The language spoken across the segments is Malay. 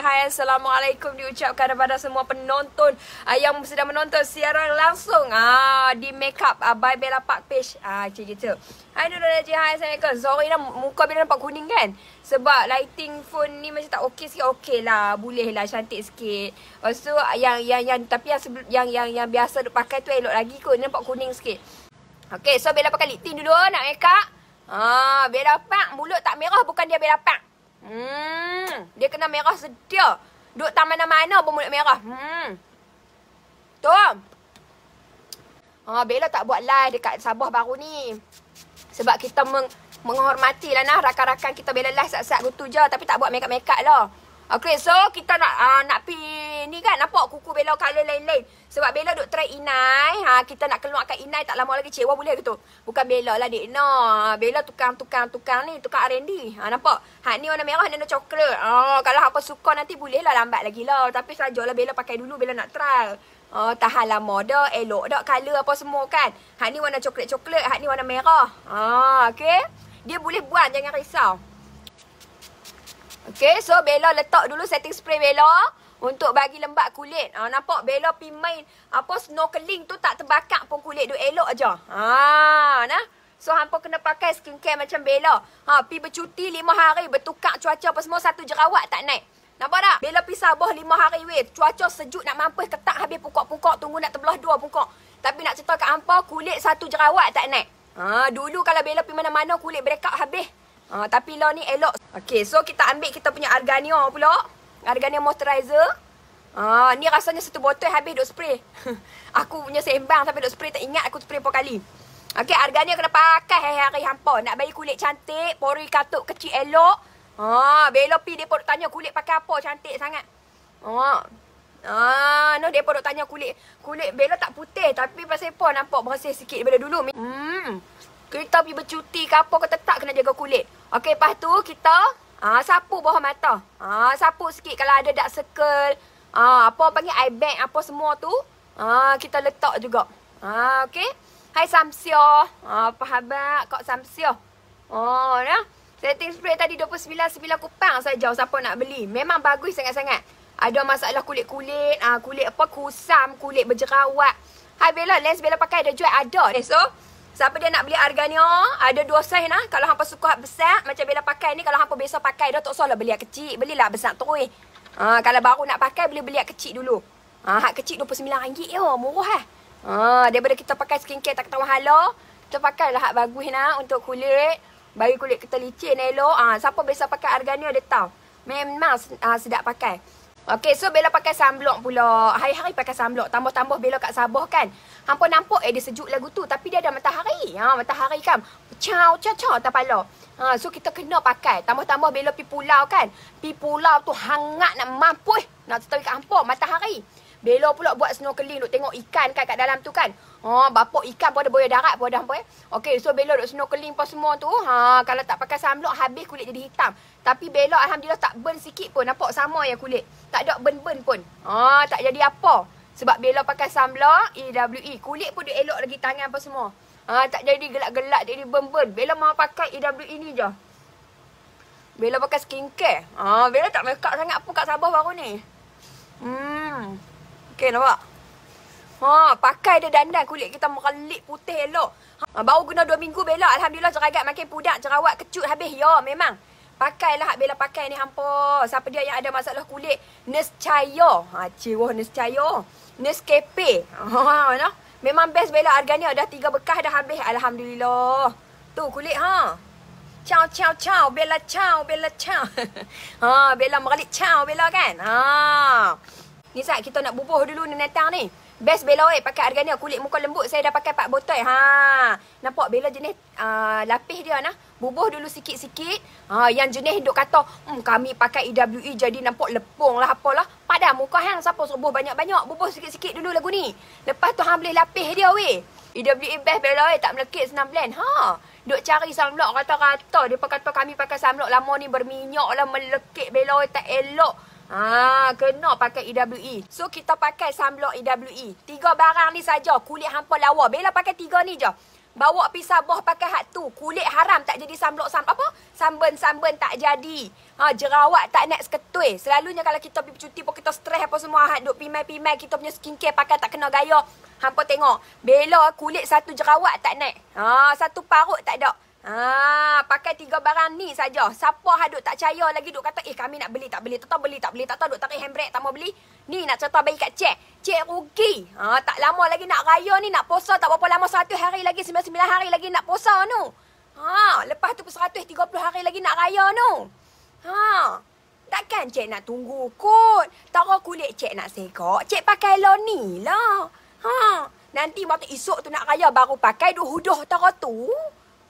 Hai Assalamualaikum diucapkan kepada semua penonton uh, Yang sedang menonton siaran langsung uh, Di Makeup uh, by Bella Park Page. Uh, Macam gitu Hai Nurul Najib Hai Assalamualaikum Sorry lah muka Bella nampak kuning kan? Sebab lighting phone ni macam tak okey sikit. Okey lah Boleh lah cantik sikit. Lepas tu yang, yang, yang Tapi yang, yang, yang, yang biasa duk pakai tu elok lagi kot Nampak kuning sikit. Okay so Bella pakai lip tint dulu Nak makeup. Ah, Bella Park mulut tak merah bukan dia Bella Park Hmm, dia kena merah sedia. Duk tak mana-mana pun mulut merah. Hmm. Tu. Ha, Bella tak buat live dekat Sabah baru ni. Sebab kita meng menghormati lah nah rakan-rakan kita Bella live sat-sat gitu je. Tapi tak buat make-up-make lah. Okay, so kita nak uh, nak pi ni kan nampak kuku Bella color lain-lain. Sebab Bella duk try inai, ha kita nak keluarkan inai tak lama lagi cewa boleh ke tu? Bukan Bella lah dik. No, Bella tukang-tukang tukang ni, tukang R&D. Ha nampak? Ha ni warna merah, ni warna coklat. Oh, kalau apa suka nanti boleh lah lambat lagi lah. Tapi sajalah Bella pakai dulu Bella nak try. Oh, tahan lama dah, elok dah color apa semua kan. Ha ni warna coklat-coklat, ha ni warna merah. Ha, okey. Dia boleh buat, jangan risau. Okay, so Bella letak dulu setting spray Bella untuk bagi lembab kulit. Ha, nampak Bella pergi main apa snorkeling tu tak terbakar pun kulit tu elok aja. Ha, nah. So hampa kena pakai skincare macam Bella. Ha, pi bercuti lima hari, bertukar cuaca apa semua satu jerawat tak naik. Nampak tak? Bella pi Sabah lima hari weh. Cuaca sejuk nak mampus ketak habis pukok-pukok tunggu nak terbelah dua pukok. Tapi nak cerita kat hampa kulit satu jerawat tak naik. Ha, dulu kalau Bella pi mana-mana kulit breakout habis. Uh, tapi lah ni elok. Okay, so kita ambil kita punya Arganio pula. Arganio moisturizer. Uh, ni rasanya satu botol habis duk spray. aku punya sembang sampai duk spray tak ingat aku spray berapa kali. Okay, Arganio kena pakai hari-hari hampa. Nak bagi kulit cantik, pori katuk kecil elok. Ah, uh, Bella pi dia pun tanya kulit pakai apa cantik sangat. Ah. Ah, no dia pun tanya kulit. Kulit Bella tak putih tapi pasal apa nampak bersih sikit daripada dulu. Hmm. Kita pergi bercuti ke apa ke tetap kena jaga kulit. Okey, lepas tu kita ah sapu bawah mata. Ah sapu sikit kalau ada dark circle, ah apa panggil eye bag apa semua tu, ah kita letak juga. Ah okey. Hai Samsio. Ah apa khabar Kak Samsio? Oh, ya. Setting spray tadi 29.9 kupang saja siapa nak beli. Memang bagus sangat-sangat. Ada masalah kulit-kulit, ah kulit apa kusam, kulit berjerawat. Hai Bella, lens Bella pakai ada jual ada. Okay, so Siapa dia nak beli Arganio? Ada dua saiz nah. Kalau hampa suka besar macam Bella pakai ni, kalau hampa biasa pakai dah tak usahlah beli yang kecil. Belilah besar terus. Ha, kalau baru nak pakai boleh beli yang kecil dulu. Ha, hak kecil RM29 je, murah eh. Ha, daripada kita pakai skincare tak ketahuan hala, kita pakailah hak bagus nah untuk kulit. Bagi kulit kita licin elok. Ha, siapa biasa pakai Arganio dia tahu. Memang uh, sedap pakai. Okay, so Bella pakai sunblock pula. Hari-hari pakai sunblock. Tambah-tambah Bella kat Sabah kan. Hampa nampak eh dia sejuk lagu tu. Tapi dia ada matahari. Ha, matahari kan. Chow, chow, chow tak pala. Ha, so kita kena pakai. Tambah-tambah Bella pi pulau kan. Pi pulau tu hangat nak mampus. Nak cerita kat hampa. Matahari. Bella pula buat snorkeling duk tengok ikan kan kat dalam tu kan. Ha, bapak ikan pun ada boya darat pun ada hampa eh. Okay, so Bella duk snorkeling pun semua tu. Ha, kalau tak pakai sunblock habis kulit jadi hitam. Tapi Bella alhamdulillah tak burn sikit pun. Nampak sama ya kulit. Tak ada burn-burn pun. Ha, tak jadi apa. Sebab Bella pakai sunblock EWE. Kulit pun dia elok lagi tangan apa semua. Ha, tak jadi gelak-gelak jadi burn-burn. Bella mau pakai EWE ni je. Bella pakai skincare. Ha, Bella tak make up sangat pun kat Sabah baru ni. Hmm. Okay, nampak? Ha, pakai dia dandan kulit kita merelip putih elok. Ha, baru guna 2 minggu Bella. Alhamdulillah jeragat makin pudak, jerawat kecut habis. Ya, memang. Pakailah Bella pakai ni hampa. Siapa dia yang ada masalah kulit? Nescaya. Ha, ciwah Nescaya. Nescafe. Ha, no? Memang best Bella harganya. Dah tiga bekas dah habis. Alhamdulillah. Tu kulit ha. Ciao, ciao, ciao. Bella ciao, Bella ciao. ha, Bella meralik ciao Bella kan? Ha. Ni saat kita nak bubuh dulu ni netang ni. Best Bella eh pakai Argania kulit muka lembut saya dah pakai 4 botol. Ha. Nampak Bella jenis uh, lapis dia nah. Bubuh dulu sikit-sikit. Ha yang jenis duk kata, "Hmm kami pakai EWE jadi nampak lepung lah apalah." Padahal muka hang siapa suruh bubuh banyak-banyak. Bubuh sikit-sikit dulu lagu ni. Lepas tu hang boleh lapis dia weh. EWE best Bella eh tak melekit senang blend. Ha. Duk cari sunblock kata-kata. Dia kata kami pakai sunblock lama ni berminyak lah melekit Bella eh tak elok. Ah, kena pakai EWE. So kita pakai sunblock EWE. Tiga barang ni saja kulit hampa lawa. Bella pakai tiga ni je. Bawa pi Sabah pakai hak tu. Kulit haram tak jadi samblok sam apa? Samben-samben tak jadi. Ha, jerawat tak nak seketui. Selalunya kalau kita pergi cuti pun kita stres apa semua. Ha, duk pimai-pimai kita punya skincare pakai tak kena gaya. Hampa tengok. Bela kulit satu jerawat tak naik. Ha, satu parut tak ada. Ha, pakai tiga barang ni saja. Siapa hadut tak percaya lagi duk kata, "Eh, kami nak beli tak beli, tak beli tak beli, tak tahu duk tarik handbrake tak mau beli." Ni nak cerita bayi kat cek. Cek rugi. Ha, tak lama lagi nak raya ni nak puasa tak berapa lama 100 hari lagi, 99 hari lagi nak puasa tu. Ha, lepas tu 130 hari lagi nak raya tu. Ha. Takkan cek nak tunggu kot. Tara kulit cek nak segak. Cek pakai lo ni lah. Ha. Nanti waktu esok tu nak raya baru pakai du huduh tara tu.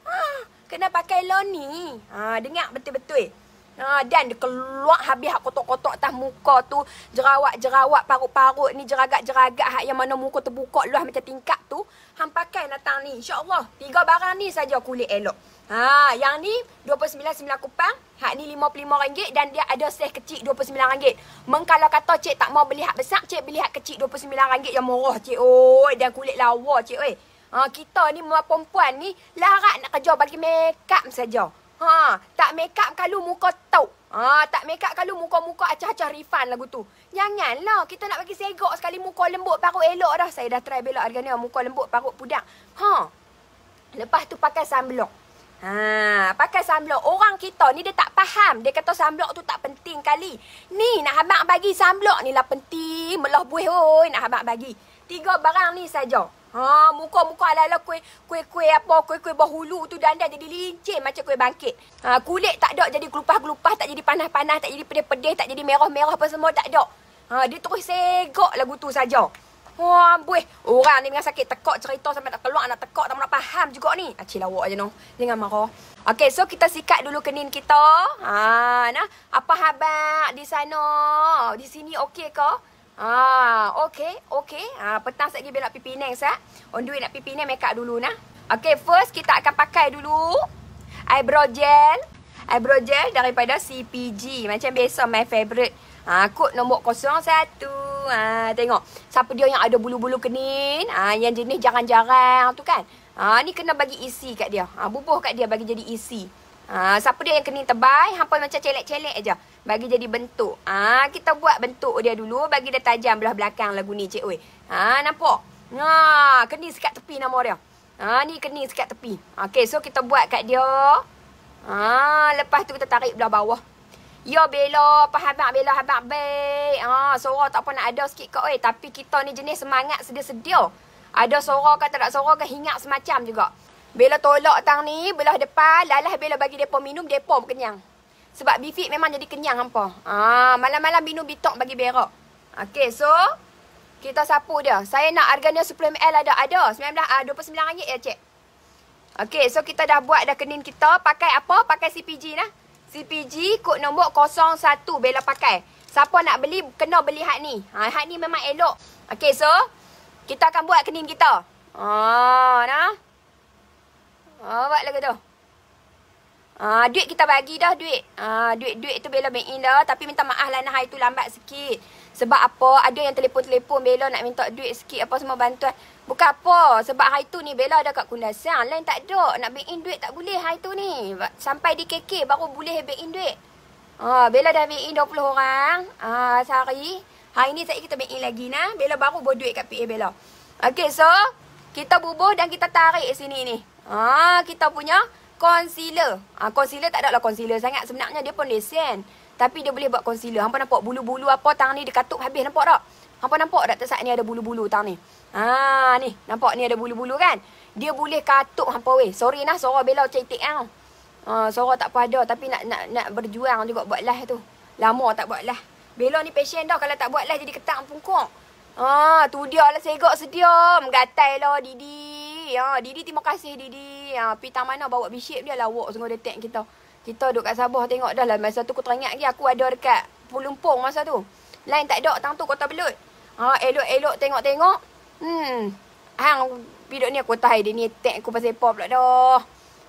Ha, kena pakai lo ni. Ha, dengar betul-betul. Ha, dan dia keluar habis hak kotok-kotok atas muka tu. Jerawat-jerawat, parut-parut ni, jeragat-jeragat hak yang mana muka terbuka luah macam tingkap tu. Hang pakai datang ni. InsyaAllah. Tiga barang ni saja kulit elok. Ha, yang ni 29.9 kupang. Hak ni RM55 dan dia ada seh kecil RM29. Mengkala kata cik tak mau beli hak besar, cik beli hak kecil RM29 yang murah cik. Oh, dan kulit lawa cik oi. Ha, kita ni perempuan ni larat nak kerja bagi make up saja. Ha, tak make up kalau muka tau. Ha, tak make up kalau muka-muka acah-acah refund lagu tu. Janganlah kita nak bagi segok sekali muka lembut parut elok dah. Saya dah try belok harga muka lembut parut pudang. Ha. Lepas tu pakai sunblock. Ha, pakai sunblock. Orang kita ni dia tak faham. Dia kata sunblock tu tak penting kali. Ni nak habang bagi sunblock ni lah penting. Melah buih oi nak habang bagi. Tiga barang ni saja. Ha, muka-muka ala-ala kuih, kuih-kuih apa, kuih-kuih bahulu tu dandan jadi lincin macam kuih bangkit. Ha, kulit tak ada jadi gelupah-gelupah, tak jadi panas-panas, tak jadi pedih-pedih, tak jadi merah-merah apa semua, tak ada. Ha, dia terus segak lagu tu saja. Wah, buih. Orang ni dengan sakit tekak cerita sampai nak keluar, nak tekak, tak nak faham juga ni. Acil lawak je no. Jangan marah. Okay, so kita sikat dulu kenin kita. Ha, nah. Apa habak di sana? Di sini okey ke? Ah, okey, okey. Ah, petang sekejap bila nak pipi Penang sat. On duit nak pipi Penang make up dulu nah. Okey, first kita akan pakai dulu eyebrow gel. Eyebrow gel daripada CPG. Macam biasa my favorite. Ah, kod nombor 01. Ah, tengok. Siapa dia yang ada bulu-bulu kenin? Ah, yang jenis jarang-jarang tu kan. Ah, ni kena bagi isi kat dia. Ah, bubuh kat dia bagi jadi isi. Ah, siapa dia yang kening tebal, hampa macam celek-celek aja bagi jadi bentuk. Ah ha, kita buat bentuk dia dulu bagi dia tajam belah belakang lagu ni cik oi. Ha nampak? Ha kening sekat tepi nama dia. Ha ni kening sekat tepi. Okey so kita buat kat dia. Ha lepas tu kita tarik belah bawah. Ya bela, faham tak bela habaq baik. Ha suara tak apa nak ada sikit kau oi tapi kita ni jenis semangat sedia-sedia. Ada suara ke tak suara ke hingat semacam juga. Bela tolak tang ni belah depan, lalah bela bagi depa minum, depa kenyang. Sebab bifit memang jadi kenyang hampa. Ah, malam-malam minum bitok bagi berak. Okey, so kita sapu dia. Saya nak harganya suplemen L ada ada. 19 ah 29 ringgit ya, cik. Okey, so kita dah buat dah kenin kita. Pakai apa? Pakai CPG nah. CPG kod nombor 01 bela pakai. Siapa nak beli kena beli hak ni. Ha hak ni memang elok. Okey, so kita akan buat kenin kita. Ah, nah. Ah, buat lagu tu. Ah, duit kita bagi dah duit. Ah, duit-duit tu Bella bank in dah. Tapi minta maaf lah nah hari tu lambat sikit. Sebab apa? Ada yang telefon-telefon Bella nak minta duit sikit apa semua bantuan. Bukan apa. Sebab hari tu ni Bella ada kat kundasan. Lain tak ada. Nak bank in duit tak boleh hari tu ni. Sampai di KK baru boleh bank in duit. Ah, Bella dah bank in 20 orang. Ah, sehari. Hari ni saya kita bank in lagi nah. Bella baru bawa duit kat PA Bella. Okay, so kita bubuh dan kita tarik sini ni. Ah, kita punya concealer. Ah concealer tak ada lah concealer sangat. Sebenarnya dia pun lesen. Tapi dia boleh buat concealer. Hampa nampak bulu-bulu apa tang ni dia katuk habis nampak tak? Hampa nampak tak tersat ni ada bulu-bulu tang ni? Ha ni, nampak ni ada bulu-bulu kan? Dia boleh katuk hampa weh. Sorry nah suara Bella cetek ah. Ha suara tak apa ada tapi nak nak nak berjuang juga buat live tu. Lama tak buat live. Bella ni passion dah kalau tak buat live jadi ketak pungkuk. Ha tu dia lah segak sedia. Gatai lah Didi. Ha, Didi terima kasih Didi. Ha, pi tang mana bawa biship dia lawak sungguh detek kita. Kita duduk kat Sabah tengok dah lah. Masa tu aku teringat lagi aku ada dekat Pulumpong masa tu. Lain tak ada tang tu kota belut. Ha, elok-elok tengok-tengok. Hmm. Hang pidok ni aku tahu dia ni attack aku pasal apa pula dah.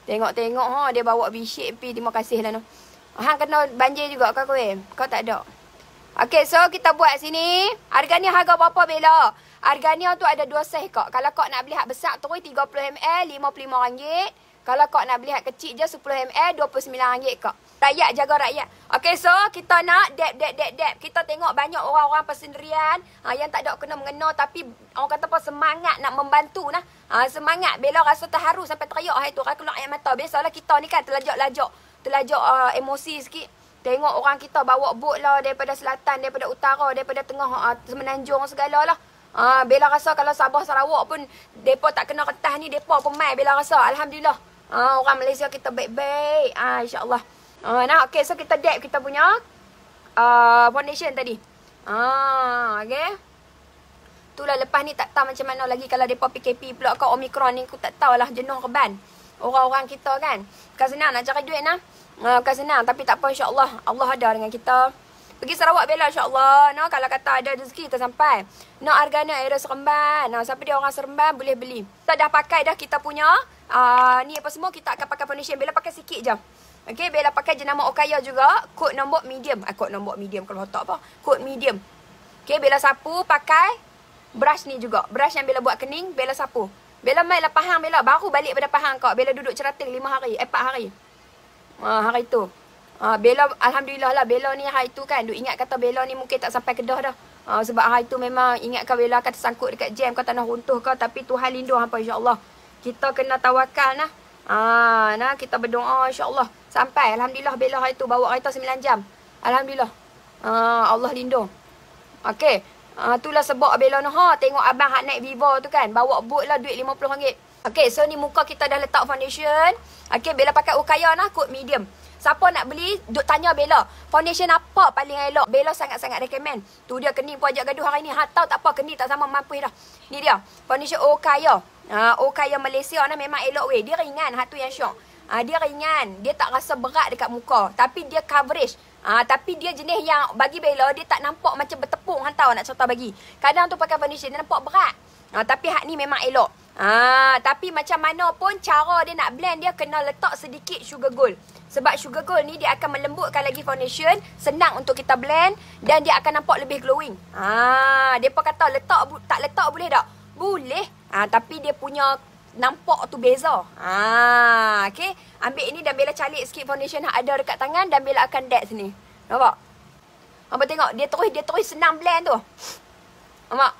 Tengok-tengok ha dia bawa biship pi terima kasih lah no. Hang kena banjir juga kau kowe. Kau tak ada. Okay, so kita buat sini. Harga ni harga berapa Bella? Harga ni tu ada dua saiz kak. Kalau kak nak beli hak besar tu 30ml RM55. Kalau kak nak beli hak kecil je 10ml RM29 kak. Rakyat jaga rakyat. Okay, so kita nak dep, dep, dep, dep. Kita tengok banyak orang-orang persendirian ha, yang tak ada kena mengena tapi orang kata apa semangat nak membantu nah. Ha, semangat. Bella rasa terharu sampai teriak hari tu. Kalau keluar air mata. Biasalah kita ni kan terlajak-lajak. Terlajak uh, emosi sikit. Tengok orang kita bawa bot lah daripada selatan, daripada utara, daripada tengah uh, semenanjung segala lah. Uh, Bella rasa kalau Sabah Sarawak pun depa tak kena ketah ni depa pun mai Bella rasa alhamdulillah. Uh, orang Malaysia kita baik-baik. Ah insya-Allah. Uh, nah okey so kita dab kita punya uh, foundation tadi. Ah okey. Itulah lepas ni tak tahu macam mana lagi kalau depa PKP pula kau Omicron ni aku tak tahulah jenuh ke ban. Orang-orang kita kan. Kan senang nak cari duit nah. Uh, bukan senang tapi tak apa insya-Allah. Allah ada dengan kita. Pergi Sarawak Bella insya-Allah. No kalau kata ada rezeki kita sampai. No harganya area Seremban. No siapa dia orang Seremban boleh beli. Kita dah pakai dah kita punya uh, ni apa semua kita akan pakai foundation. Bella pakai sikit je. Okey, Bella pakai jenama Okaya juga. Kod nombor medium. Ah, kod nombor medium kalau tak apa. Kod medium. Okey, Bella sapu pakai brush ni juga. Brush yang Bella buat kening, Bella sapu. Bella main lah Pahang Bella. Baru balik pada Pahang kau. Bella duduk cerating 5 hari. Eh, 4 hari. Uh, hari tu. Uh, Bella, Alhamdulillah lah. Bella ni hari tu kan. Duk ingat kata Bella ni mungkin tak sampai kedah dah. Uh, sebab hari tu memang ingatkan Bella akan tersangkut dekat jam kau tanah runtuh kau. Tapi Tuhan lindung apa insyaAllah. Kita kena tawakal nah. Uh, nah kita berdoa insyaAllah. Sampai Alhamdulillah Bella hari tu bawa kereta 9 jam. Alhamdulillah. Uh, Allah lindung. Okay. Uh, itulah sebab Bella ni ha. Tengok abang hak naik Vivo tu kan. Bawa boot lah duit RM50. Okay, so ni muka kita dah letak foundation. Okay, Bella pakai Ukaya lah, kod medium. Siapa nak beli, duk tanya Bella. Foundation apa paling elok? Bella sangat-sangat recommend. Tu dia kening pun ajak gaduh hari ni. Ha, tahu tak apa, kening tak sama mampu dah. Ni dia, foundation Ukaya. Ha, Ukaya Malaysia ni memang elok weh. Dia ringan, ha tu yang syok. Ha, dia ringan, dia tak rasa berat dekat muka. Tapi dia coverage. Ha, tapi dia jenis yang bagi Bella, dia tak nampak macam bertepung hantar nak cerita bagi. Kadang tu pakai foundation, dia nampak berat. Ha, tapi hak ni memang elok. Ah, tapi macam mana pun cara dia nak blend dia kena letak sedikit sugar gold. Sebab sugar gold ni dia akan melembutkan lagi foundation, senang untuk kita blend dan dia akan nampak lebih glowing. Ah, depa kata letak tak letak boleh tak? Boleh. Ah, tapi dia punya nampak tu beza. Ah, okey. Ambil ini dan Bella calik sikit foundation yang ada dekat tangan dan Bella akan dab sini. Nampak? Apa tengok dia terus dia terus senang blend tu. Nampak?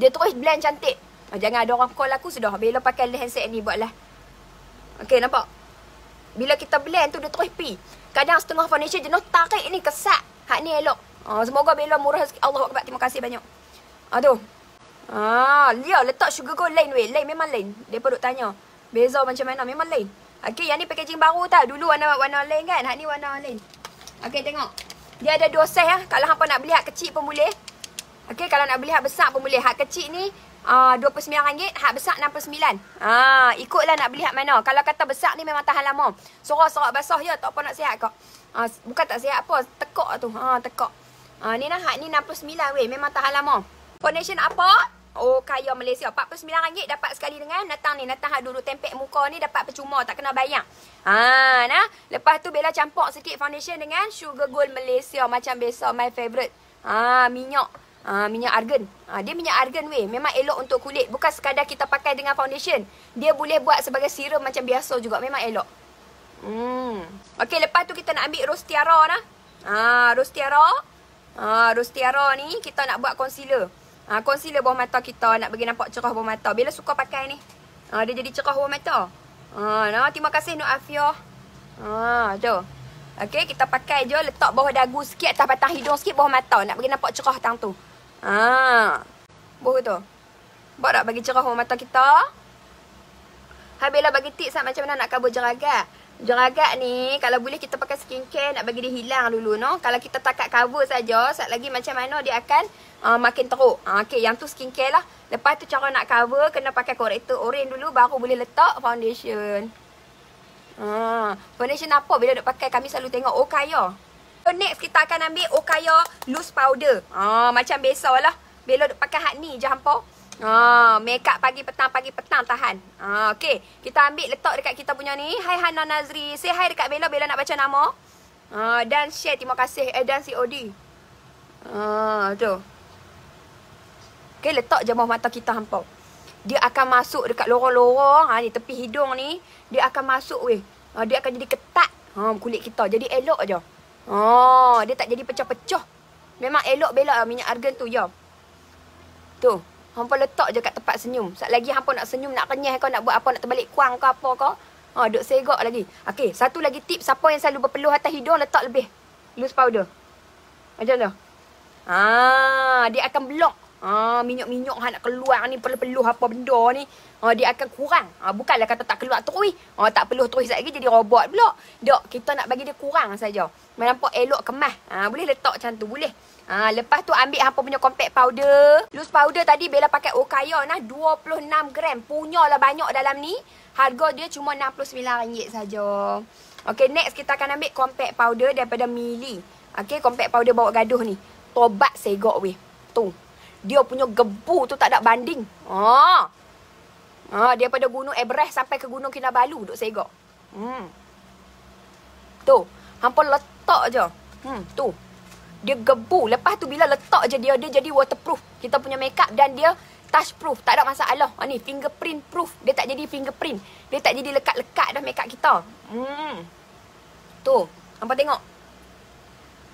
Dia terus blend cantik. Jangan ada orang call aku sudah. Bila pakai handset ni buatlah. Okay nampak? Bila kita blend tu dia terus pi. Kadang setengah foundation jenuh tarik ni kesat. Hak ni elok. Oh, semoga Bella murah sikit. Allah Akbar. Terima kasih banyak. Aduh. Ah, dia letak sugar gold lain weh. Lain memang lain. Dia perlu tanya. Beza macam mana? Memang lain. Okay, yang ni packaging baru tak? Dulu warna warna lain kan? Hak ni warna lain. Okay, tengok. Dia ada dua size ah. Kalau hampa nak beli hak kecil pun boleh. Okey, kalau nak beli hak besar pun boleh. Hak kecil ni uh, RM29, hak besar RM69. Ah, ikutlah nak beli hak mana. Kalau kata besar ni memang tahan lama. Sorak-sorak basah je, tak apa nak sihat kau. Uh, bukan tak sihat apa, tekak tu. Ha, tekak. Ah, uh, ni nah hak ni RM69 weh, memang tahan lama. Foundation apa? Oh, kaya Malaysia. RM49 dapat sekali dengan datang ni. Datang hak duduk tempek muka ni dapat percuma. Tak kena bayang. Ha, nah. Lepas tu Bella campur sikit foundation dengan Sugar Gold Malaysia. Macam biasa, my favourite. Ha, minyak. Uh, minyak argan. Uh, dia minyak argan weh. Memang elok untuk kulit. Bukan sekadar kita pakai dengan foundation. Dia boleh buat sebagai serum macam biasa juga. Memang elok. Hmm. Okey, lepas tu kita nak ambil rose tiara lah. Ah, rose tiara. Ah, rose tiara ni kita nak buat concealer. Ah, concealer bawah mata kita nak bagi nampak cerah bawah mata. Bila suka pakai ni. Ah, dia jadi cerah bawah mata. Ah, nah, terima kasih Nur Afia. Ah, tu. Okey, kita pakai je letak bawah dagu sikit atas batang hidung sikit bawah mata nak bagi nampak cerah tang tu. Ha. Buh tu. Buat tak bagi cerah mata kita? Habislah bagi tips lah macam mana nak kabur jeragat. Jeragat ni kalau boleh kita pakai skincare nak bagi dia hilang dulu no. Kalau kita takat cover saja, sat lagi macam mana dia akan uh, makin teruk. Uh, Okey, yang tu skincare lah. Lepas tu cara nak cover kena pakai corrector orange dulu baru boleh letak foundation. Uh, foundation apa bila nak pakai kami selalu tengok oh kaya. So next kita akan ambil Okaya loose powder. Ah macam biasa lah. Bella pakai hak ni je hampa. Ah make up pagi petang pagi petang tahan. Ah okey. Kita ambil letak dekat kita punya ni. Hai Hana Nazri. Say hi dekat Bella. Bella nak baca nama. Ha, dan share terima kasih eh, dan COD. Ha, tu. Okay, letak je mata kita hampa. Dia akan masuk dekat lorong-lorong. Ha, ni tepi hidung ni. Dia akan masuk weh. Ha, dia akan jadi ketat. Ha, kulit kita. Jadi elok je. Ha, dia tak jadi pecah-pecah. Memang elok belok lah minyak argan tu. Ya. Tu. Hampa letak je kat tempat senyum. Sat lagi hampa nak senyum, nak kenyah kau, nak buat apa, nak terbalik kuang ke apa kau. Ha, duk segok lagi. Okey, satu lagi tip. Siapa yang selalu berpeluh atas hidung, letak lebih. Loose powder. Macam tu. Ha, dia akan blok Ah, minyak-minyak ha, nak keluar ni peluh-peluh apa benda ni. Ha, dia akan kurang. Ha, bukanlah kata tak keluar terus. Ha, tak peluh terus lagi jadi robot pula. Dok, kita nak bagi dia kurang saja. Nampak elok kemas. Ha, boleh letak macam tu, boleh. Ha, lepas tu ambil apa punya compact powder. Loose powder tadi Bella pakai Okaya nah 26 gram. Punya lah banyak dalam ni. Harga dia cuma RM69 saja. Okay, next kita akan ambil compact powder daripada Mili. Okay, compact powder bawa gaduh ni. Tobat segok weh. Tu. Dia punya gebu tu tak ada banding. Ha. Ha, dia pada gunung Everest sampai ke gunung Kinabalu duk segok. Hmm. Tu, hampa letak je. Hmm, tu. Dia gebu. Lepas tu bila letak je dia dia jadi waterproof. Kita punya makeup dan dia touch proof. Tak ada masalah. Ha ni fingerprint proof. Dia tak jadi fingerprint. Dia tak jadi lekat-lekat dah makeup kita. Hmm. Tu, hampa tengok.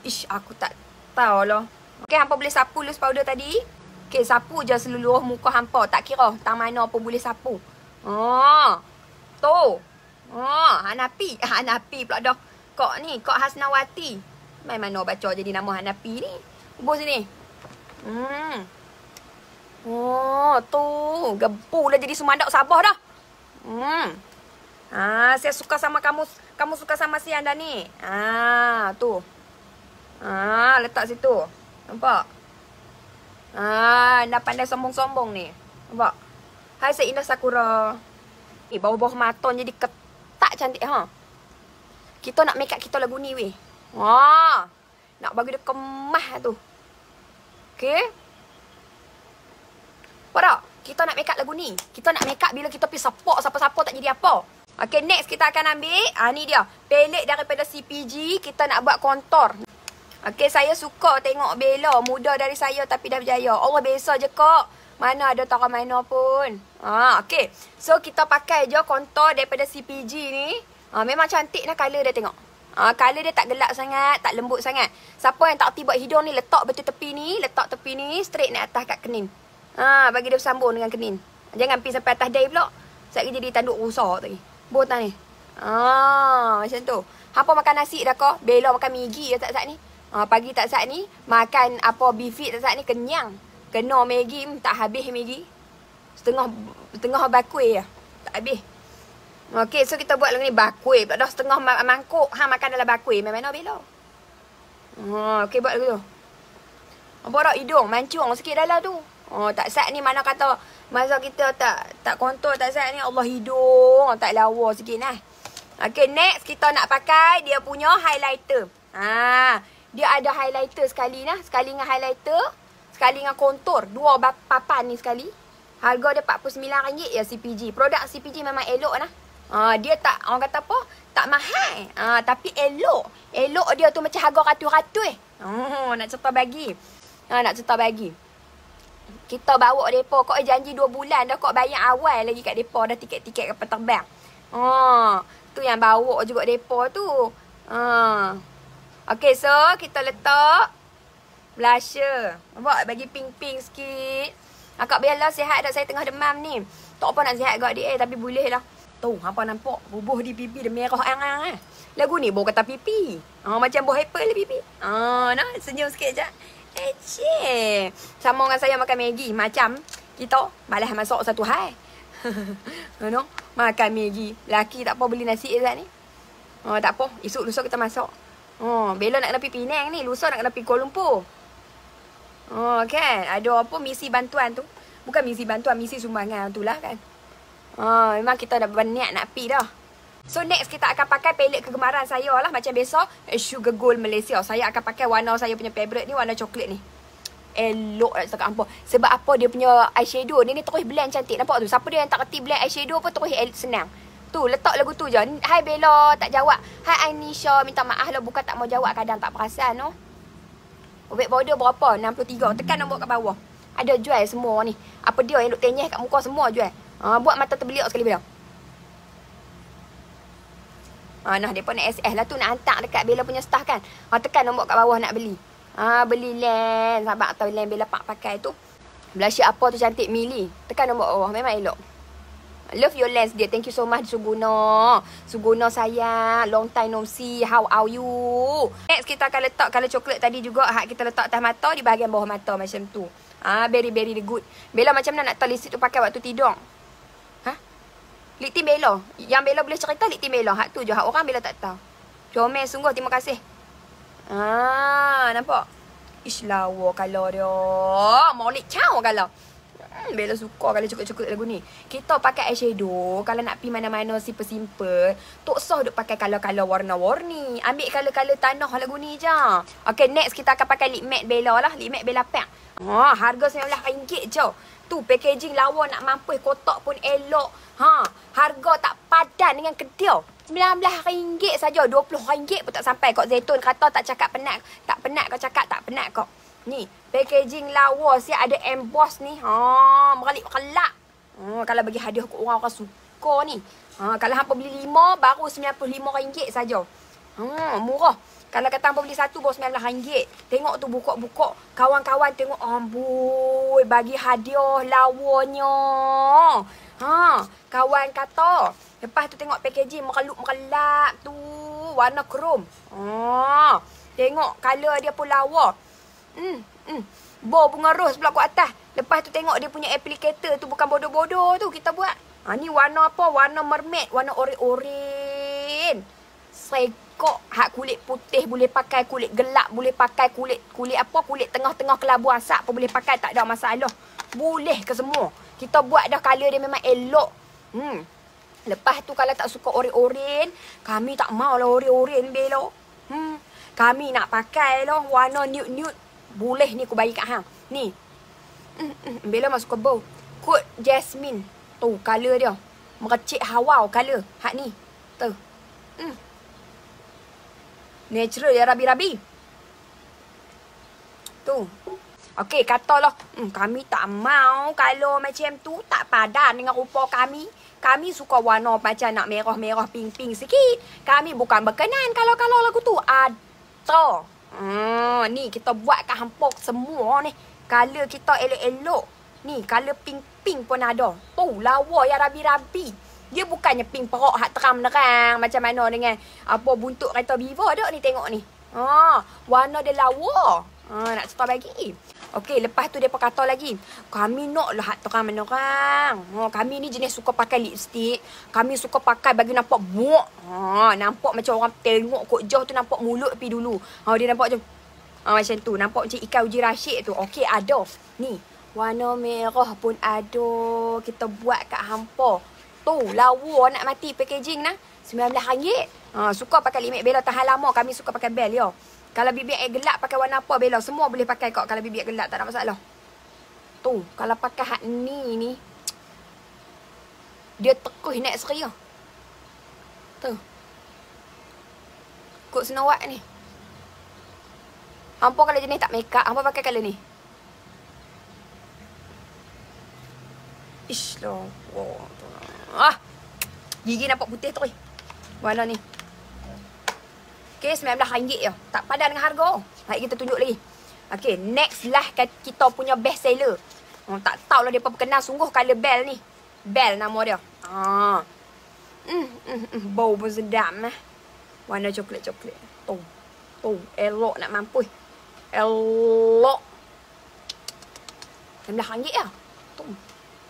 Ish, aku tak tahu lah. Okay, hampa boleh sapu loose powder tadi. Okay, sapu je seluruh muka hampa. Tak kira tang mana pun boleh sapu. Oh, tu. Oh, Hanapi. Hanapi pula dah. Kok ni, Kok Hasnawati. Main mana baca jadi nama Hanapi ni. Hubung sini. Hmm. Oh, tu. Gebu lah jadi semandak sabah dah. Hmm. Ah, saya suka sama kamu. Kamu suka sama si anda ni. Ah, tu. Ah, letak situ. Nampak? Ah, dah pandai sombong-sombong ni. Nampak? Hai saya Indah Sakura. Eh, bawah-bawah maton jadi ketak cantik ha. Kita nak make up kita lagu ni weh. Wah. Nak bagi dia kemah tu. Okay. Pada, kita nak make up lagu ni. Kita nak make up bila kita pergi support siapa-siapa tak jadi apa. Okay, next kita akan ambil. Ah, ni dia. Pelet daripada CPG. Kita nak buat kontor. Okey, saya suka tengok Bella muda dari saya tapi dah berjaya. Allah biasa je kok. Mana ada tara mana pun. Ha, okey. So kita pakai je kontor daripada CPG ni. Ha, memang cantik lah color dia tengok. Ha, color dia tak gelap sangat, tak lembut sangat. Siapa yang tak tiba hidung ni letak betul tepi ni, letak tepi ni straight naik atas kat kenin. Ha, bagi dia bersambung dengan kenin. Jangan pergi sampai atas day pula. Sekejap jadi tanduk rusak tadi. Botan ni. Ha, macam tu. Hampa makan nasi dah kok? Bella makan migi dah tak-tak ni. Ha, pagi tak saat ni makan apa beefit tak saat ni kenyang. Kena Maggi hmm, tak habis Maggi. Setengah setengah bakui ya. Tak habis. Okey, so kita buat lagi ni bakui. Pula dah setengah mangkuk ha makan dalam bakui. Memang mana bila? Ha, okey buat lagi tu. Apa dah hidung mancung sikit dalam tu. Oh, tak sat ni mana kata masa kita tak tak kontrol tak sat ni Allah hidung tak lawa sikit nah. Okey, next kita nak pakai dia punya highlighter. Ha, dia ada highlighter sekali nah, sekali dengan highlighter, sekali dengan kontur, dua papan ni sekali. Harga dia RM49 ya CPG. Produk CPG memang elok nah. Ha, dia tak orang kata apa? Tak mahal. Ha, tapi elok. Elok dia tu macam harga ratus-ratus eh. Oh, nak cerita bagi. Ha, nak cerita bagi. Kita bawa depa kok janji 2 bulan dah kok bayar awal lagi kat depa dah tiket-tiket kapal terbang. Ha, tu yang bawa juga depa tu. Ha. Okay, so kita letak blusher. Nampak bagi pink-pink sikit. Akak biarlah sihat dah saya tengah demam ni. Tak apa nak sihat kat dia eh, tapi boleh lah. Tu, apa nampak? Bubuh di pipi dia merah ang-ang eh. Lagu ni bau kata pipi. Ah, macam buah apple lah pipi. Ah, nak senyum sikit je. Eh, cik. Sama dengan saya makan Maggi. Macam kita malas masuk satu hai. no? Makan Maggi. Laki tak apa beli nasi Izzat ni. Oh, tak apa. Esok lusa kita masuk. Oh, Bella nak kena pergi Penang ni. Lusa nak kena pergi Kuala Lumpur. Oh, kan? Ada apa misi bantuan tu? Bukan misi bantuan, misi sumbangan tu lah kan? Oh, memang kita dah berniat nak pergi dah. So, next kita akan pakai pelet kegemaran saya lah. Macam biasa, eh, Sugar Gold Malaysia. Saya akan pakai warna saya punya favourite ni, warna coklat ni. Elok nak cakap apa. Sebab apa dia punya eyeshadow ni, ni terus blend cantik. Nampak tu? Siapa dia yang tak kerti blend eyeshadow pun terus senang. Tu letak lagu tu je. Hai Bella, tak jawab. Hai Ainisha, minta maaf lah bukan tak mau jawab kadang tak perasan no. Weight border berapa? 63. Tekan nombor kat bawah. Ada jual semua ni. Apa dia yang duk tenyeh kat muka semua jual. Ha, buat mata terbeliak sekali Bella. Ha, nah, mereka nak SS lah tu nak hantar dekat Bella punya staff kan. Ha, tekan nombor kat bawah nak beli. Ha, beli lens. Sahabat atau lens Bella pak pakai tu. Blush apa tu cantik Mili. Tekan nombor bawah. Memang elok. Love your lens dia. Thank you so much Suguna. Suguna sayang. Long time no see. How are you? Next kita akan letak color coklat tadi juga. Hak kita letak atas mata di bahagian bawah mata macam tu. Ah, very very good. Bella macam mana nak tahu lipstick tu pakai waktu tidur? Ha? Lip tint Bella. Yang Bella boleh cerita lip tint Bella. Hak tu je. Hak orang Bella tak tahu. Comel sungguh. Terima kasih. Ah, nampak? Ish lawa kalau dia. Molik caw kalau. Hmm, Bella suka kalau cukup-cukup lagu ni. Kita pakai eyeshadow. Kalau nak pergi mana-mana simple-simple. Tok Soh duk pakai color-color warna-warni. Ambil color-color tanah lagu ni je. Okay, next kita akan pakai lip matte Bella lah. Lip matte Bella Pack. Ha, harga RM19 je. Tu packaging lawa nak mampu kotak pun elok. Ha, harga tak padan dengan kedai. RM19 saja. RM20 pun tak sampai. Kok Zaitun kata tak cakap penat. Tak penat kau cakap tak penat kok. Ni, packaging lawa si ada emboss ni. Ha, meralik-meralak. Ha, kalau bagi hadiah ke orang orang suka ni. Ha, kalau hampa beli lima, baru RM95 saja. Ha, murah. Kalau kata hampa beli satu, baru RM19. Tengok tu buka-buka. Kawan-kawan tengok. Amboi, bagi hadiah lawanya. Ha, kawan kata. Lepas tu tengok packaging mereluk-merelak tu. Warna krom. Ha, tengok color dia pun lawa. Hmm, hmm. Bo bunga ros pula kat atas. Lepas tu tengok dia punya applicator tu bukan bodoh-bodoh tu kita buat. Ha ni warna apa? Warna mermaid, warna oren-oren. Sekok hak kulit putih boleh pakai, kulit gelap boleh pakai, kulit kulit apa? Kulit tengah-tengah kelabu asap pun boleh pakai, tak ada masalah. Boleh ke semua. Kita buat dah color dia memang elok. Hmm. Lepas tu kalau tak suka oren-oren, kami tak mau lah oren-oren belo. Hmm. Kami nak pakai lah warna nude-nude boleh ni aku bagi kat hang. Ni. Mm, mm, Bella masuk ke bow. Kod Jasmine. Tu color dia. Merecik hawau color. Hak ni. Tu. Mm. Natural ya rabi-rabi. Tu. Okey, katalah hmm, kami tak mau kalau macam tu tak padan dengan rupa kami. Kami suka warna macam nak merah-merah pink-pink sikit. Kami bukan berkenan kalau-kalau lagu tu ada. Hmm, ni kita buat kat hampa semua ni. Color kita elok-elok. Ni color pink-pink pun ada. Tu lawa ya rabi-rabi. Dia bukannya pink perok hak teram nerang macam mana dengan apa buntut kereta Vivo dak ni tengok ni. Ha, warna dia lawa. Ha, nak cerita bagi. Okey, lepas tu dia kata lagi, kami nak lah hak terang menerang. Ha, kami ni jenis suka pakai lipstick. Kami suka pakai bagi nampak buak. Ha, nampak macam orang tengok kok jauh tu nampak mulut pi dulu. Ha, dia nampak macam ha, macam tu. Nampak macam ikan uji rasyid tu. Okey, ada. Ni, warna merah pun ada. Kita buat kat hampa. Tu, lawa nak mati packaging nah. RM19. Ha, suka pakai limit bela tahan lama. Kami suka pakai bel, yo. Kalau bibir air gelap pakai warna apa Bella? Semua boleh pakai kok kalau bibir gelap tak ada masalah. Tu, kalau pakai hak ni ni. Dia tekuh nak seria. Tu. Kok White ni. Hampa kalau jenis tak make up, hampa pakai color ni. Ish lah. Ah. Gigi nampak putih tu. Warna ni. Okay, RM19 je. Tak padan dengan harga. Baik kita tunjuk lagi. Okay, next lah kita punya best seller. Oh, tak tahulah dia kenal sungguh color bell ni. Bell nama dia. Ah. Hmm, mm, mm, bau pun sedap mah. Warna coklat-coklat. Tu. Tu, elok nak mampu. Elok. RM19 je. Tu.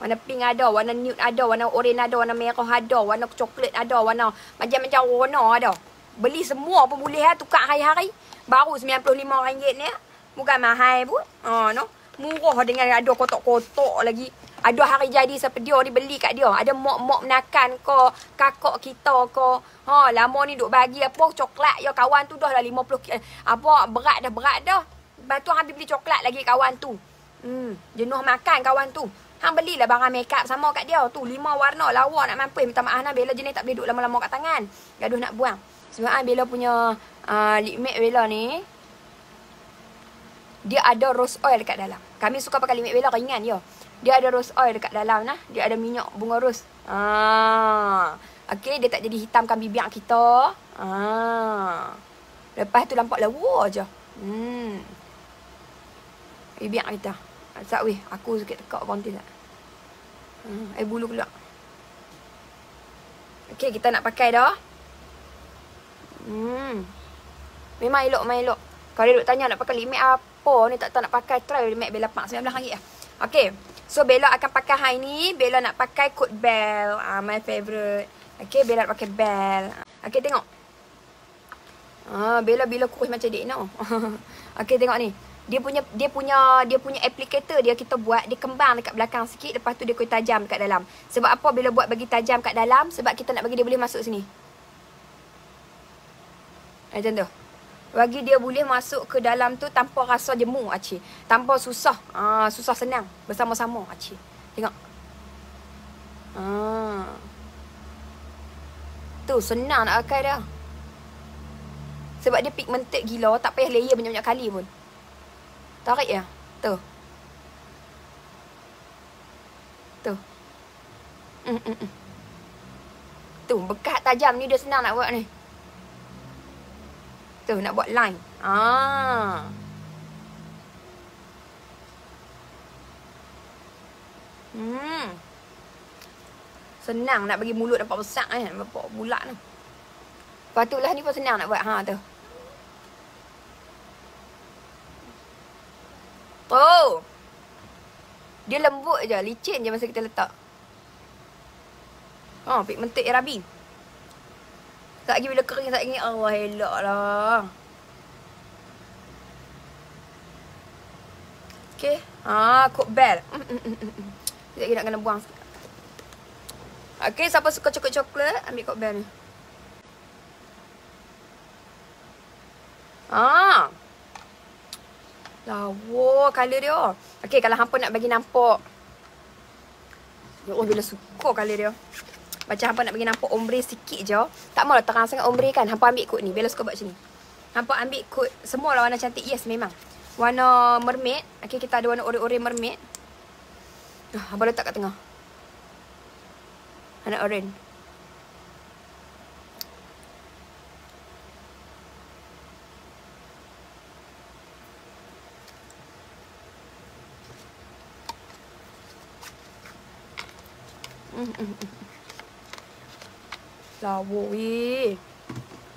Warna pink ada, warna nude ada, warna orange ada, warna merah ada, warna coklat ada, warna macam-macam warna ada. Beli semua pun boleh ha, tukar hari-hari. Baru RM95 ni. Bukan mahal pun. Ha, no. Murah dengan ada kotak-kotak lagi. Ada hari jadi siapa dia ni beli kat dia. Ada mok-mok menakan ke kakak kita ke. Ha, lama ni duk bagi apa coklat ya kawan tu dah lah 50 eh, apa berat dah berat dah. Lepas tu habis beli coklat lagi kawan tu. Hmm, jenuh makan kawan tu. Hang belilah barang makeup sama kat dia. Tu lima warna lawa nak mampu. Minta maaf nah Bella jenis tak boleh duduk lama-lama kat tangan. Gaduh nak buang. Sebab ah Bella punya uh, lip matte Bella ni dia ada rose oil dekat dalam. Kami suka pakai lip matte Bella ringan ya. Dia ada rose oil dekat dalam nah. Dia ada minyak bunga rose. Ah. Okey, dia tak jadi hitamkan bibir kita. Ah. Lepas tu nampak lawa aja. Hmm. Bibir kita. Sat weh, aku sikit tekak konti tak. Hmm, air bulu pula. Okey, kita nak pakai dah. Hmm. Memang elok, memang elok. Kalau dia duk tanya nak pakai limit apa ni tak tahu nak pakai try limit Bella Pak RM19 lah. Okey. So Bella akan pakai hari ni, Bella nak pakai coat bell. Ah my favorite. Okey, Bella nak pakai bell. Okey, tengok. Ah, Bella bila kurus macam dia no. Okey, tengok ni dia punya dia punya dia punya applicator dia kita buat dia kembang dekat belakang sikit lepas tu dia kuih tajam dekat dalam. Sebab apa bila buat bagi tajam kat dalam? Sebab kita nak bagi dia boleh masuk sini. Macam tu. Bagi dia boleh masuk ke dalam tu tanpa rasa jemu aci. Tanpa susah. Ah susah senang bersama-sama aci. Tengok. Ah. Tu senang nak pakai dia. Sebab dia pigmented gila, tak payah layer banyak-banyak kali pun. Tarik ya. Tu. Tu. Mm -mm -mm. Tu, bekat tajam ni dia senang nak buat ni. Tu, nak buat line. Ah. Hmm. Senang nak bagi mulut nampak besar kan. Nampak bulat ni. Patutlah ni pun senang nak buat. Ha, tu. Oh. Dia lembut je, licin je masa kita letak. Oh, pigmented Arabi. Tak lagi bila kering tak ingat Allah elok lah. Okay. Ah, cook bell. Sekejap lagi nak kena buang. Okay, siapa suka coklat-coklat, ambil cook bell ni. Ah. Lawa color dia. Okey, kalau hampa nak bagi nampak. Allah, bila suka color dia. Macam hampa nak bagi nampak ombre sikit je. Tak maulah terang sangat ombre kan. Hampa ambil kod ni. Bella suka buat macam ni. Hampa ambil kod. Semua lah warna cantik. Yes, memang. Warna mermaid. Okey, kita ada warna ore-ore mermaid. Uh, hampa letak kat tengah. Warna orange. Lawa weh.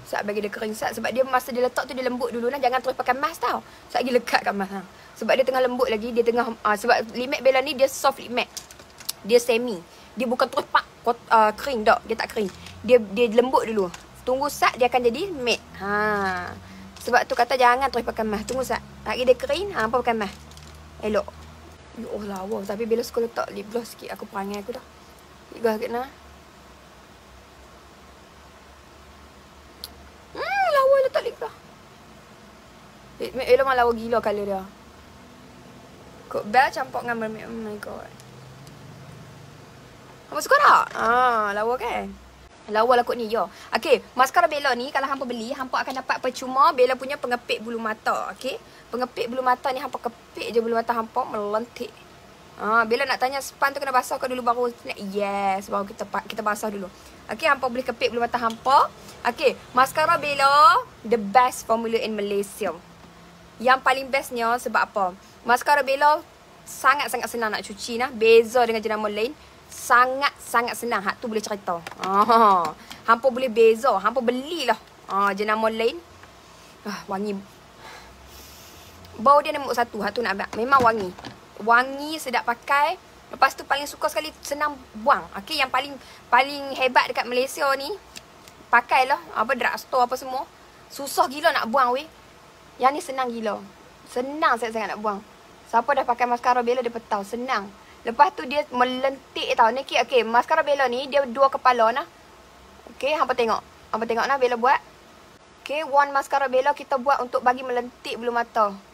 Sat bagi dia kering sat sebab dia masa dia letak tu dia lembut dulu nah jangan terus pakai mask tau. Sat lagi lekat kat mask ha. Sebab dia tengah lembut lagi dia tengah uh, sebab limet Bella ni dia soft limet. Dia semi. Dia bukan terus pak uh, kering dak, dia tak kering. Dia dia lembut dulu. Tunggu sat dia akan jadi matte. Ha. Sebab tu kata jangan terus pakai mask. Tunggu sat. Lagi dia kering, ha apa pakai mask. Elok. Ya Allah, wow. Tapi bila sekolah letak lip gloss sikit, aku perangai aku dah. Tiga sikit nak. Hmm, lawa letak lip dah. Eh, eh memang lawa gila color dia. Kok bell campur dengan mermaid. Oh my god. Apa suka tak? Ah, lawa kan? Lawa lah kot ni, yo. Okay, mascara Bella ni kalau hampa beli, hampa akan dapat percuma Bella punya pengepit bulu mata, okay? Pengepit bulu mata ni hampa kepit je bulu mata hampa melentik. Ah, bila nak tanya span tu kena basah ke dulu baru yes, baru kita kita basah dulu. Okey, hampa boleh kepit bulu mata hampa. Okey, mascara Bella the best formula in Malaysia. Yang paling bestnya sebab apa? Mascara Bella sangat-sangat senang nak cuci nah. Beza dengan jenama lain. Sangat-sangat senang. Hak tu boleh cerita. Ah, hampa boleh beza. Hampa belilah. Ah, jenama lain. Ah, wangi. Bau dia nombor satu. Hak tu nak ambil. Memang wangi wangi sedap pakai lepas tu paling suka sekali senang buang okey yang paling paling hebat dekat Malaysia ni pakailah apa drugstore apa semua susah gila nak buang weh yang ni senang gila senang sangat-sangat nak buang siapa dah pakai mascara Bella dia tahu senang lepas tu dia melentik tau ni okey mascara Bella ni dia dua kepala nah okey hangpa tengok hangpa tengok nah Bella buat okey one mascara Bella kita buat untuk bagi melentik bulu mata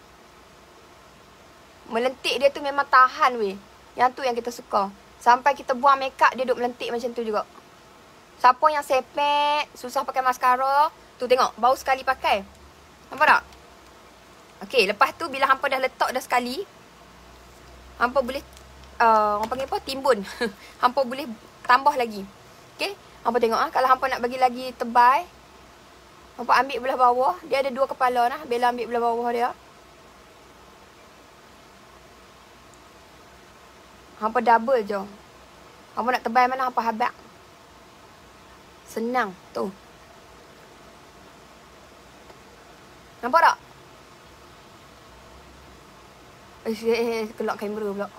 Melentik dia tu memang tahan weh. Yang tu yang kita suka. Sampai kita buang makeup dia duduk melentik macam tu juga. Siapa yang sepek, susah pakai maskara, tu tengok bau sekali pakai. Nampak tak? Okey, lepas tu bila hampa dah letak dah sekali, hampa boleh uh, orang panggil apa? Timbun. hampa boleh tambah lagi. Okey? Hampa tengok ah kalau hampa nak bagi lagi tebal, hampa ambil belah bawah, dia ada dua kepala nah. Bella ambil belah bawah dia. Hampa double je. Hampa nak tebal mana hampa habak. Senang tu. Nampak tak? Eh, eh, eh kelak kamera pula.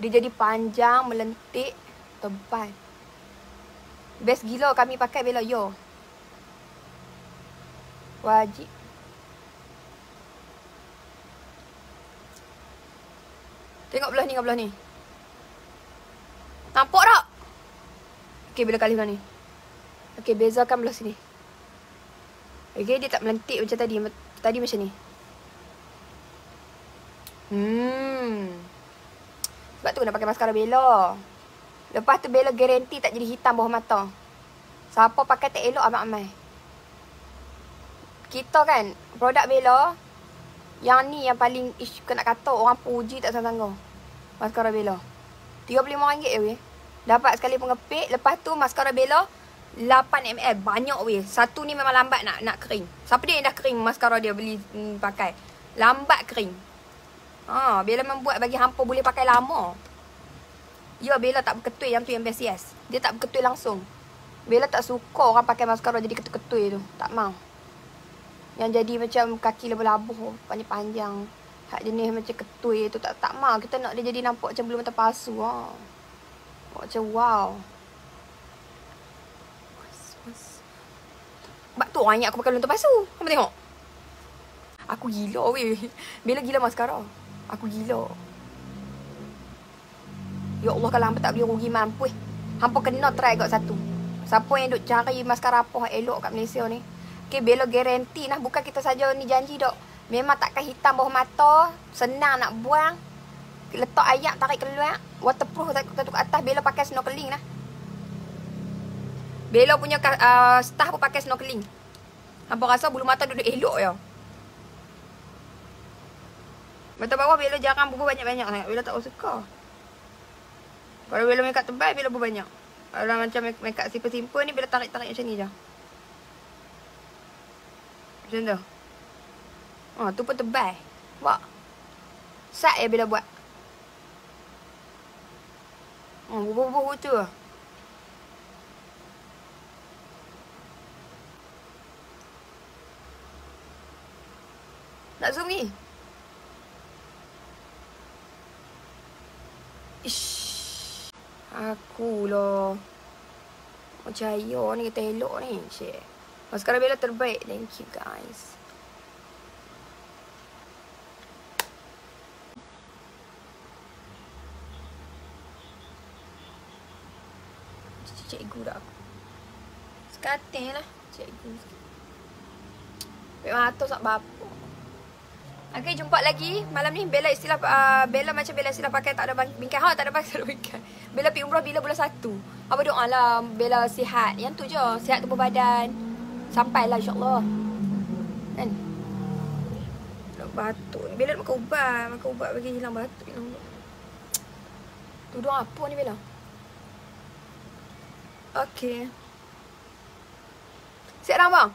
Dia jadi panjang, melentik, tebal. Best gila kami pakai bela yo. Wajib. Tengok belah ni dengan belah ni. Nampak tak? Okey, bila kali belah ni. Okey, bezakan belah sini. Okey, dia tak melentik macam tadi. Tadi macam ni. Hmm. Sebab tu kena pakai maskara Bella. Lepas tu Bella garanti tak jadi hitam bawah mata. Siapa pakai tak elok amat amai. Kita kan, produk Bella. Yang ni yang paling ish, kena kata orang puji tak sanggup. Maskara Bella. RM35 je weh. Dapat sekali pengepit. Lepas tu maskara Bella. 8ml. Banyak weh. Satu ni memang lambat nak nak kering. Siapa dia yang dah kering maskara dia beli hmm, pakai. Lambat kering. Ha, Bella membuat bagi hampa boleh pakai lama. Ya, Bella tak berketui yang tu yang best yes. Dia tak berketui langsung. Bella tak suka orang pakai maskara jadi ketui-ketui tu. Tak mau. Yang jadi macam kaki labuh-labuh, panjang-panjang. Hak jenis macam ketui tu tak tak mau. Kita nak dia jadi nampak macam belum mata pasu. Ha. Macam wow. Sebab tu orang ingat aku pakai luntur pasu. Kamu tengok. Aku gila weh. Bella gila maskara. Aku gila. Ya Allah kalau hampa tak beli rugi mampu eh. Hampa kena try kat satu. Siapa yang duk cari maskara apa elok kat Malaysia ni. Okay, Bella garanti lah. Bukan kita saja ni janji dok. Memang takkan hitam bawah mata. Senang nak buang. Letak ayat tarik keluar. Waterproof tak kat atas. Bella pakai snorkeling lah. Bella punya uh, staff pun pakai snorkeling. Hampa rasa bulu mata duduk elok ya. Mata bawah Bella jarang bubuh banyak-banyak sangat. Bella tak suka. Kalau Bella make up tebal, Bella bubuh banyak. Kalau macam make up simple-simple ni, Bella tarik-tarik macam ni je. Macam tu. Oh, tu pun tebal. Buat. Sat ya Bella buat. Oh, bubuh-bubuh tu lah. Nak zoom ni? Ish. Aku lah. Macam ayo ni kita elok ni. Cik. Sekarang Bella terbaik. Thank you guys. Cikgu dah aku. Sekating lah. Cikgu. Memang atas tak bapa. Okay, jumpa lagi. Malam ni Bella istilah uh, Bella macam Bella istilah pakai tak ada bingkai. Ha, tak ada ada bingkai. Bella pergi umrah bila bulan satu. Apa doa lah Bella sihat. Yang tu je. Sihat tubuh badan. Sampailah insyaAllah. Kan? Nak batuk ni. Bella nak makan ubat. Makan ubat bagi hilang batuk. Hilang batuk. Tu doa apa ni Bella? Okay. Sihat dah bang?